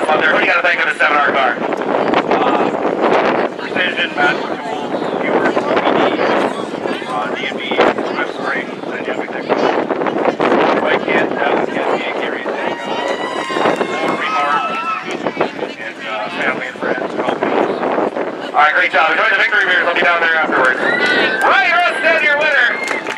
last was there. Who do you got to think of the seminar car? Uh, precision Magic Tools, Viewers, DVD, uh, D&B, Swift Springs, and. If I can't, that was going to Gary. Uh, and uh, family and friends, companies. All right, great job. Enjoy the victory beers. I'll be down there afterwards. Right, Rusted, your winner.